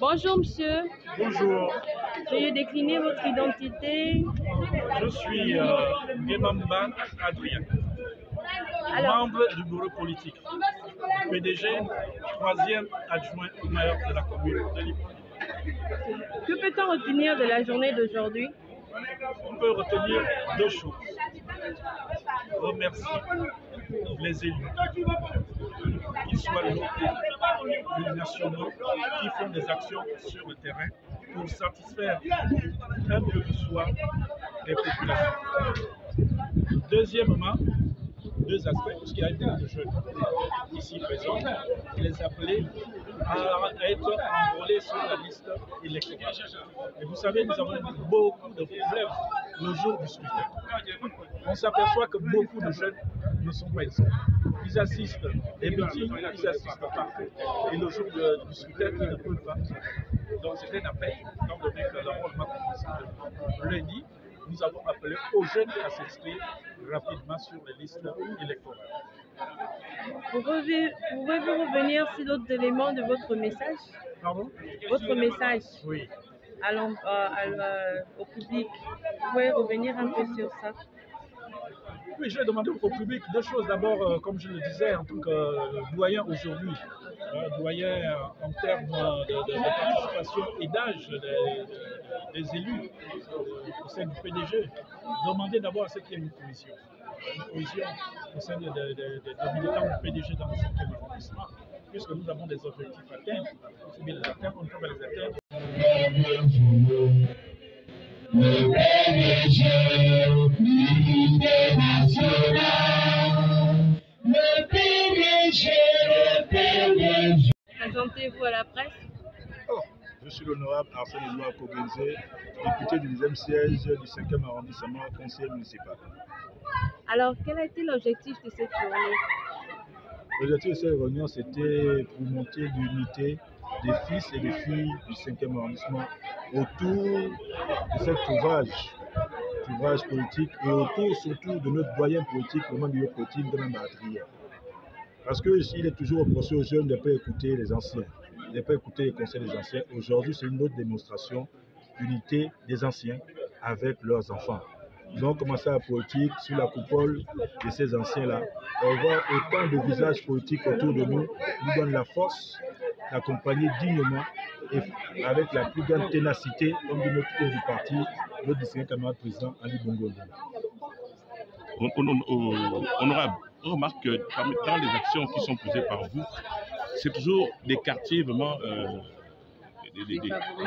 Bonjour monsieur, Bonjour, veuillez décliner votre identité. je suis euh, Adrien, Alors, membre du bureau politique, PDG, troisième adjoint au maire de la commune de Lyon. que peut-on retenir de la journée d'aujourd'hui? On peut retenir deux choses. Remercier les élus, qu'ils soient ou nationaux, qui font des actions sur le terrain pour satisfaire un le soir des populations. Deuxièmement, deux aspects, parce qu'il y a été de jeunes ici présents, les appeler à être enrôlés sur la liste électorale. Et vous savez, nous avons beaucoup de problèmes le jour du scrutin. On s'aperçoit que beaucoup de jeunes ne sont pas ici. Ils assistent les meetings, ils assistent partout. Et le jour de- du scrutin, ils ne peuvent pas. Donc c'était un appel, étant donné que l'enrôlement commence le lundi, nous avons appelé aux jeunes à s'inscrire rapidement sur les listes électorales. Pouvez- Pouvez-vous revenir sur d'autres éléments de votre message? Pardon? Votre message Oui. à euh, à au public. Vous pouvez revenir un peu sur ça Oui, je vais demander au public deux choses. D'abord, euh, comme je le disais, en tant que euh, doyen aujourd'hui, euh, doyen en termes de, de- de participation et d'âge des, des élus au sein du PDG, demander d'abord à ce qu'il y ait une commission. Une commission au sein de- de- de- de- des militants du PDG dans le 5e arrondissement, puisque nous avons des objectifs atteints. Il faut les atteindre, on les atteindre Le PDG, l'unité nationale. Le PDG, le PDG. Présentez-vous à la presse. Oh, je suis l'honorable Arsène Edouard Kogenzé, député du 10e siège du 5e arrondissement, conseiller municipal. Alors, quel a été l'objectif de cette journée? L'objectif de cette réunion, c'était pour monter l'unité des fils et des filles du 5e arrondissement autour de cet ouvrage, ouvrage politique et autour surtout de notre doyen politique, bureau politique de Mme Adrien. Parce qu'il est toujours reproché aux jeunes de ne pas écouter les anciens, de ne pas écouter les conseils des anciens. Aujourd'hui, c'est une autre démonstration d'unité des anciens avec leurs enfants. Ils ont commencé la politique sous la coupole de ces anciens-là. On voit autant de visages politiques autour de nous, nous donne la force d'accompagner dignement et avec la plus grande ténacité, comme dit notre du parti, notre distingué camarade président Ali Bongo. Honorable, on remarque que dans les actions qui sont posées par vous, c'est toujours des quartiers vraiment euh,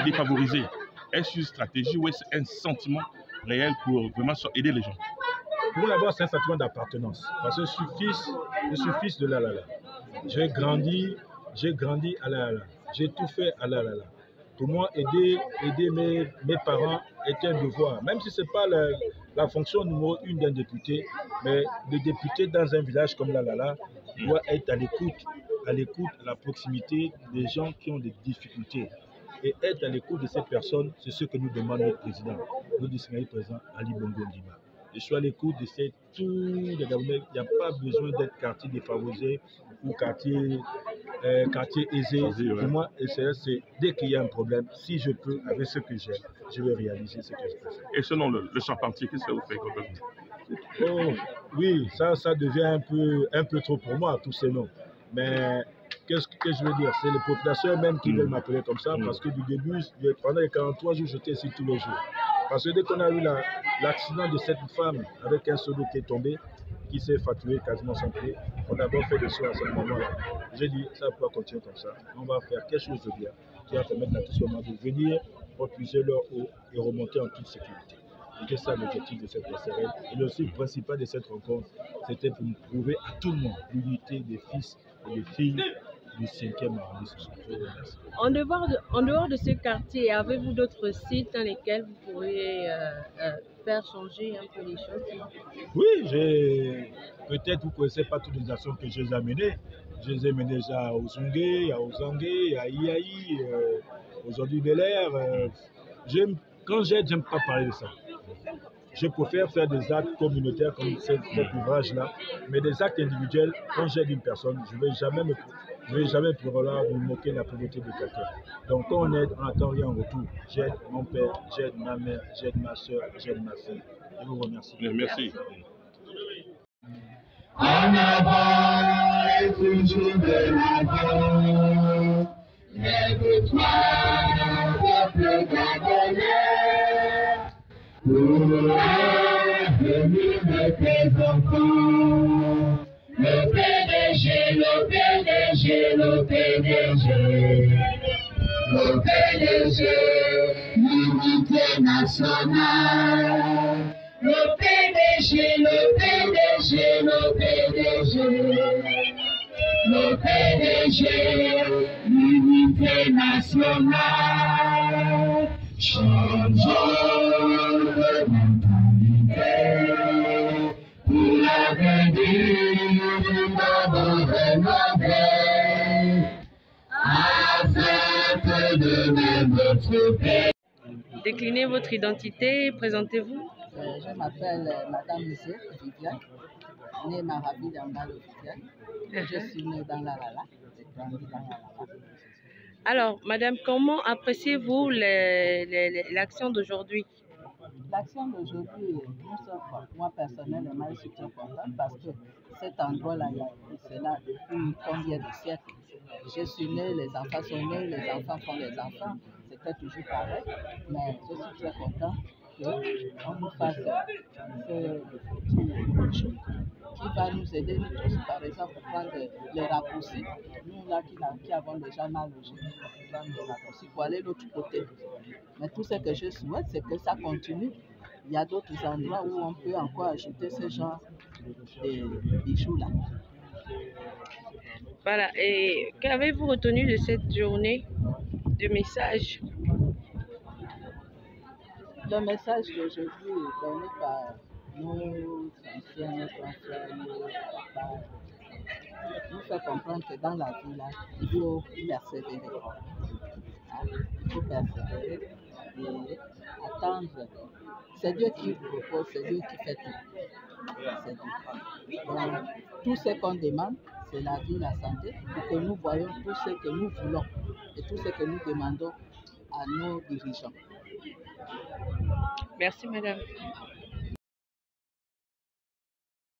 Défavorisés. Est-ce une stratégie ou est-ce un sentiment réel pour vraiment aider les gens? Pour d'abord, c'est un sentiment d'appartenance. Parce que je suis fils, je suis fils de Lalala. J'ai grandi, j'ai grandi à Lalala. J'ai tout fait à Lalala. Pour moi, aider, aider mes, mes parents est un devoir. Même si ce n'est pas la, la fonction numéro une d'un député, mais le député dans un village comme Lalala doit être à l'écoute, à l'écoute, à la proximité des gens qui ont des difficultés. Et être à l'écoute de ces personnes, c'est ce que nous demande notre président, notre président Ali Bongo Ndima. Je suis à l'écoute de ces tous les Gabonais. Il n'y a pas besoin d'être quartier défavorisé ou quartier, euh, quartier aisé. Ouais. Pour moi, c'est dès qu'il y a un problème, si je peux, avec ce que j'ai, je vais réaliser ce que je peux faire. Et selon le, le charpentier, qu'est-ce que vous faites Oh, oui, ça, ça devient un peu, un peu trop pour moi, tous ces noms. Mais qu'est-ce que je veux dire? C'est les populations même qui Mm. veulent m'appeler comme ça Mm. parce que du début, pendant les 43 jours, j'étais ici tous les jours. Parce que dès qu'on a eu la- l'accident de cette femme avec un seau qui est tombé, qui s'est fatigué quasiment sans pied, on a d'abord fait des soins à ce moment-là. J'ai dit, ça ne peut pas continuer comme ça. On va faire quelque chose de bien qui va permettre à tous ceux de venir protéger leur eau et remonter en toute sécurité. C'était ça l'objectif de cette SRL. Et le site principal de cette rencontre, c'était pour prouver à tout le monde l'unité des fils et des filles du 5e arrondissement. En dehors de, en dehors de ce quartier, avez-vous d'autres sites dans lesquels vous pourriez euh, euh, faire changer un peu les choses? Oui, peut-être vous ne connaissez pas toutes les actions que j'ai amenées. Je les ai menées déjà à Ozungé, à Ozangé, à Iaï, euh, aujourd'hui Bel Air. euh, quand j'aide, j'aime pas parler de ça. Je préfère faire des actes communautaires comme cet, cet ouvrage-là, mais des actes individuels, quand j'aide une personne, je ne vais jamais me ne vais jamais vouloir me moquer de la pauvreté de quelqu'un. Donc quand on aide, on n'attend rien en retour. J'aide mon père, j'aide ma mère, j'aide ma soeur, j'aide ma fille. Je vous remercie. Merci. En avant et toujours de l'avant. Lève-toi, peuple gabonais, pour l'avenir de tes enfants. PDG, le PDG, l'unité nationale. Le PDG, le PDG, le PDG, le PDG, l'unité nationale. Changeons Déclinez votre identité, présentez-vous. Euh, je m'appelle euh, Madame Missé Viviane, née Marabi Dambal Viviane. Je suis née dans la Lala, j'ai grandi dans la Lala. Alors, Madame, comment appréciez-vous l'action d'aujourd'hui? L'action d'aujourd'hui, sommes, moi personnellement, je suis très contente parce que cet endroit-là, il y a eu cela depuis combien de siècles? Je suis née, les enfants sont nés, les enfants font les enfants, c'était toujours pareil, mais je suis très contente qu'on nous fasse ce qui va nous aider, nous tous, par exemple, pour prendre les raccourcis. Nous, là, qui, avons déjà mal logé, pour prendre les raccourcis pour aller de l'autre côté. Mais tout ce que je souhaite, c'est que ça continue. Il y a d'autres endroits où on peut encore ajouter ce genre de bijoux-là. Voilà. Et qu'avez-vous retenu de cette journée de message Le message d'aujourd'hui est donné par nos anciens, nos frères, nos papas, nous fait comprendre que dans la vie, là, il faut persévérer. Hein, Il faut persévérer et attendre. C'est Dieu qui propose, c'est Dieu qui fait tout. Tout ce qu'on demande, c'est la vie, la santé, pour que nous voyons tout ce que nous voulons et tout ce que nous demandons à nos dirigeants. Merci, Madame.